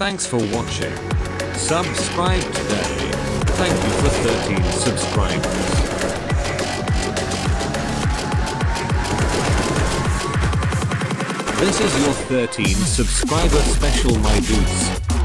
Thanks for watching. Subscribe today. Thank you for 13 subscribers. This is your 13 subscriber special my dudes.